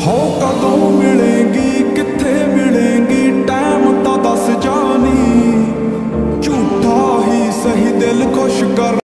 放課後